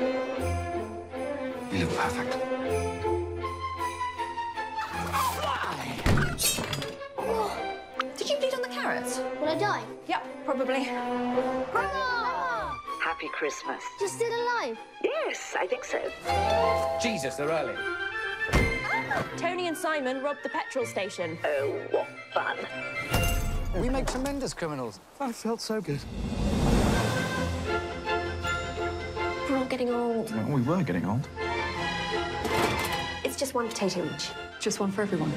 You look perfect. Did you bleed on the carrots? Will I die? Yep, probably. Grandma! Happy Christmas. You're still alive? Yes, I think so. Jesus, they're early. Tony and Simon robbed the petrol station. Oh, what fun. We make tremendous criminals. I felt so good. We're all getting old. Well, we were getting old. It's just one potato each. Just one for everyone.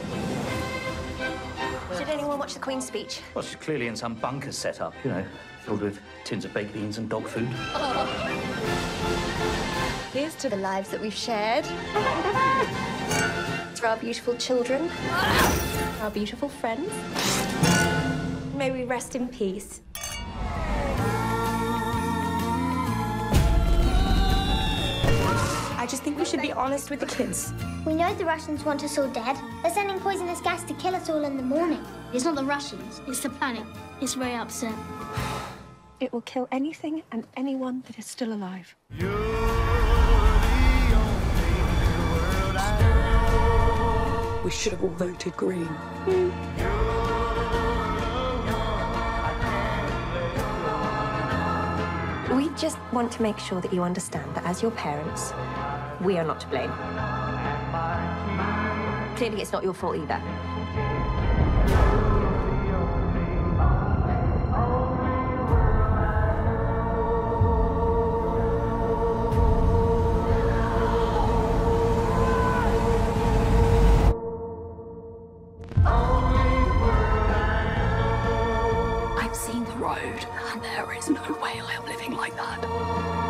Did anyone watch the Queen's speech? Well, she's clearly in some bunker set up, you know, filled with tins of baked beans and dog food. Here's to the lives that we've shared. to our beautiful children. Our beautiful friends. May we rest in peace. I just think we should be honest with the kids. We know the Russians want us all dead. They're sending poisonous gas to kill us all in the morning. It's not the Russians, it's the planet. It's very upset. It will kill anything and anyone that is still alive. We should have all voted green. We just want to make sure that you understand that as your parents, we are not to blame. Clearly, it's not your fault either. I've seen the road, and there is no way I am living like that.